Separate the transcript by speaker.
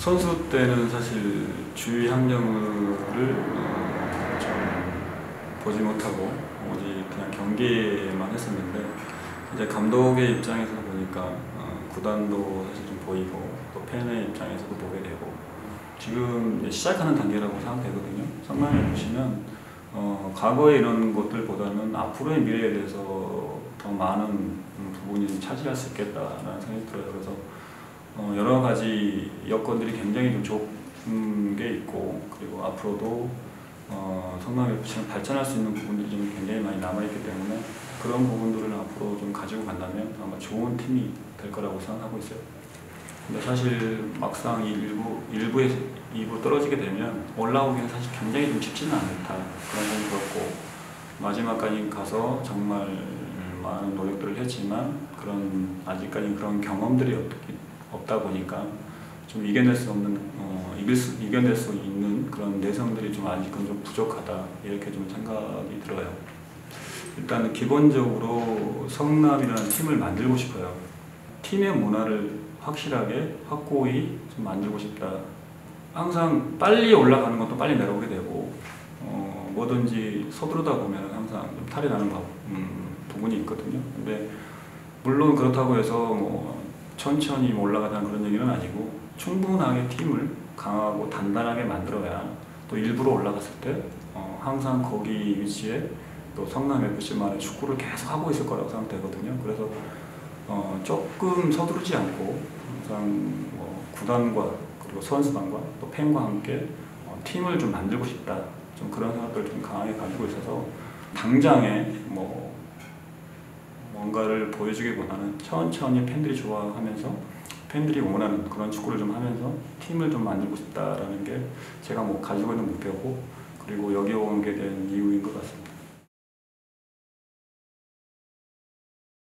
Speaker 1: 선수 때는 사실 주위 환경을 어, 좀 보지 못하고 오직 그냥 경기만 했었는데 이제 감독의 입장에서 보니까 어, 구단도 사실 좀 보이고 또 팬의 입장에서도 보게 되고 지금 이제 시작하는 단계라고 생각되거든요. 성남에 보시면 어, 과거에 이런 것들보다는 앞으로의 미래에 대해서 더 많은 음, 부분이 차지할 수 있겠다라는 생각이 들어요. 그래서 어, 여러 가지 여건들이 굉장히 좀 좋은 게 있고 그리고 앞으로도 어, 성남 FC는 발전할 수 있는 부분들이 좀 굉장히 많이 남아있기 때문에 그런 부분들을 앞으로 좀 가지고 간다면 아마 좋은 팀이 될 거라고 생각하고 있어요. 근데 사실 막상 이 일부 일부에 이부 떨어지게 되면 올라오기는 사실 굉장히 좀 쉽지는 않다 그런 생각이 들었고 마지막까지 가서 정말 많은 노력들을 했지만 그런 아직까지 그런 경험들이 없기, 없다 보니까 좀 이겨낼 수 없는 어, 이길 수 이겨낼 수 있는 그런 내성들이 좀 아직은 좀 부족하다 이렇게 좀 생각이 들어요. 일단 기본적으로 성남이라는 팀을 만들고 싶어요. 팀의 문화를 확실하게 확고히 좀 만들고 싶다. 항상 빨리 올라가는 것도 빨리 내려오게 되고 어, 뭐든지 서두르다 보면 항상 좀 탈이 나는 거, 음, 부분이 있거든요. 근데 물론 그렇다고 해서 뭐 천천히 올라가자는 그런 얘기는 아니고 충분하게 팀을 강하고 단단하게 만들어야 또 일부러 올라갔을 때 어, 항상 거기 위치에 또 성남 FC만의 축구를 계속 하고 있을 거라고 생각되거든요. 그래서 어, 조금 서두르지 않고 항상 뭐 구단과 그리고 선수단과 또 팬과 함께 어, 팀을 좀 만들고 싶다. 좀 그런 생각들을 좀 강하게 가지고 있어서 당장에 뭐 뭔가를 보여주기보다는 천천히 팬들이 좋아하면서 팬들이 원하는 그런 축구를 좀 하면서 팀을 좀 만들고 싶다라는 게 제가 뭐 가지고 있는 목표고 그리고 여기 오게 된 이유인 것 같습니다.